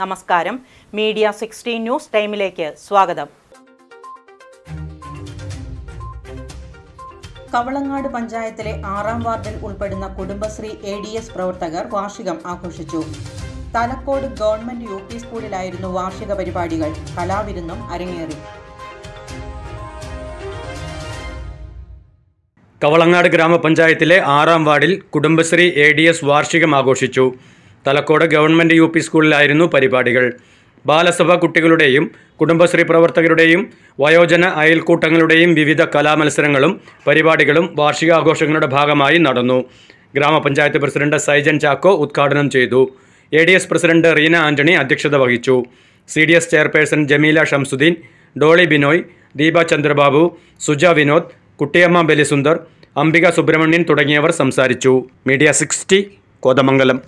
നമസ്കാരം. Media sixteen news ടൈമിലേക്ക് സ്വാഗതം. കവളങ്ങാട് പഞ്ചായത്തിലെ ആറാം വാർഡിൽ ഉൾപ്പെടുന്ന കുടുംബശ്രീ എ ഡി എസ് പ്രവർത്തകർ വാർഷികം ആഘോഷിച്ചു. തലക്കോട് ഗവൺമെന്റ് യു പി സ്കൂളിലായിരുന്നു വാർഷിക പരിപാടികൾ. കലാവിരുന്നും അരങ്ങേറി. കവളങ്ങാട് ഗ്രാമപഞ്ചായത്തിലെ ആറാം വാർഡിൽ കുടുംബശ്രീ എ ഡി എസ് വാർഷികം ആഘോഷിച്ചു. തലക്കോട് ഗവൺമെന്റ് യു പി സ്കൂളിലായിരുന്നു പരിപാടികൾ. ബാലസഭ കുട്ടികളുടെയും കുടുംബശ്രീ പ്രവർത്തകരുടെയും വയോജന അയൽക്കൂട്ടങ്ങളുടെയും വിവിധ കലാമത്സരങ്ങളും പരിപാടികളും വാർഷികാഘോഷങ്ങളുടെ ഭാഗമായി നടന്നു. ഗ്രാമപഞ്ചായത്ത് പ്രസിഡന്റ് സൈജൻ ചാക്കോ ഉദ്ഘാടനം ചെയ്തു. A D S president Reena Antony അധ്യക്ഷത വഹിച്ചു. C D S chairperson Jameela Shamsudheen Dolly Binoy Deepa Chandrababu Suja Vinod Kuttiyamma Balisundar Ambika Subrahmanyan തുടങ്ങിയവർ സംസാരിച്ചു. Media sixty Kothamangalam.